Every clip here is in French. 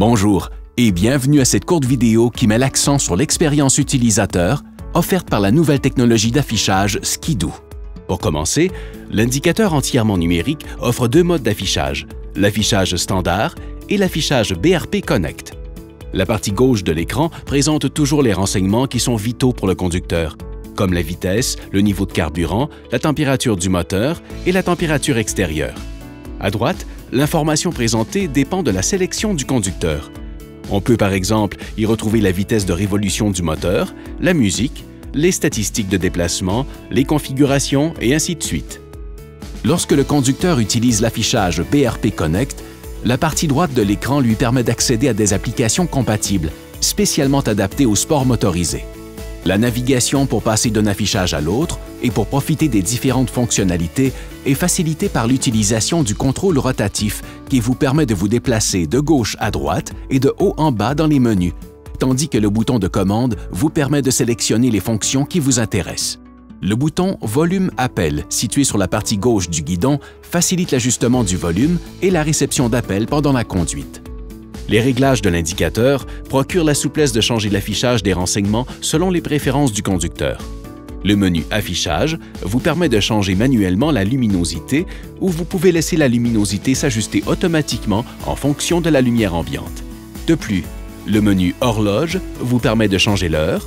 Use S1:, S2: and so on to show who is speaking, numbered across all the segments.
S1: Bonjour et bienvenue à cette courte vidéo qui met l'accent sur l'expérience utilisateur offerte par la nouvelle technologie d'affichage Skidoo. Pour commencer, l'indicateur entièrement numérique offre deux modes d'affichage, l'affichage standard et l'affichage BRP Connect. La partie gauche de l'écran présente toujours les renseignements qui sont vitaux pour le conducteur, comme la vitesse, le niveau de carburant, la température du moteur et la température extérieure. À droite, l'information présentée dépend de la sélection du conducteur. On peut par exemple y retrouver la vitesse de révolution du moteur, la musique, les statistiques de déplacement, les configurations et ainsi de suite. Lorsque le conducteur utilise l'affichage BRP Connect, la partie droite de l'écran lui permet d'accéder à des applications compatibles, spécialement adaptées au sport motorisé. La navigation pour passer d'un affichage à l'autre et pour profiter des différentes fonctionnalités est facilitée par l'utilisation du contrôle rotatif qui vous permet de vous déplacer de gauche à droite et de haut en bas dans les menus, tandis que le bouton de commande vous permet de sélectionner les fonctions qui vous intéressent. Le bouton Volume Appel, situé sur la partie gauche du guidon, facilite l'ajustement du volume et la réception d'appels pendant la conduite. Les réglages de l'indicateur procurent la souplesse de changer l'affichage des renseignements selon les préférences du conducteur. Le menu Affichage vous permet de changer manuellement la luminosité ou vous pouvez laisser la luminosité s'ajuster automatiquement en fonction de la lumière ambiante. De plus, le menu Horloge vous permet de changer l'heure.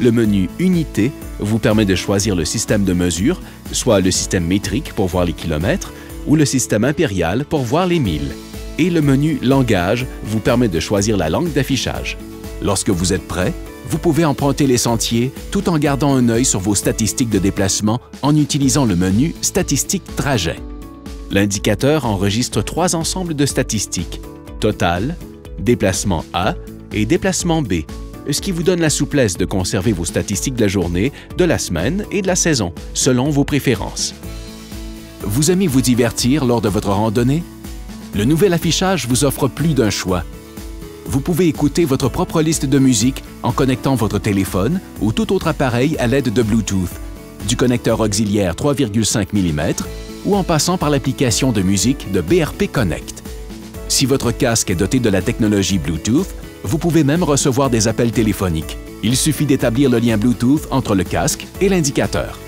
S1: Le menu Unité vous permet de choisir le système de mesure, soit le système métrique pour voir les kilomètres ou le système impérial pour voir les milles et le menu Langage vous permet de choisir la langue d'affichage. Lorsque vous êtes prêt, vous pouvez emprunter les sentiers tout en gardant un œil sur vos statistiques de déplacement en utilisant le menu Statistiques trajet. L'indicateur enregistre trois ensembles de statistiques, total, déplacement A et déplacement B, ce qui vous donne la souplesse de conserver vos statistiques de la journée, de la semaine et de la saison, selon vos préférences. Vous aimez vous divertir lors de votre randonnée? Le nouvel affichage vous offre plus d'un choix. Vous pouvez écouter votre propre liste de musique en connectant votre téléphone ou tout autre appareil à l'aide de Bluetooth, du connecteur auxiliaire 3,5 mm ou en passant par l'application de musique de BRP Connect. Si votre casque est doté de la technologie Bluetooth, vous pouvez même recevoir des appels téléphoniques. Il suffit d'établir le lien Bluetooth entre le casque et l'indicateur.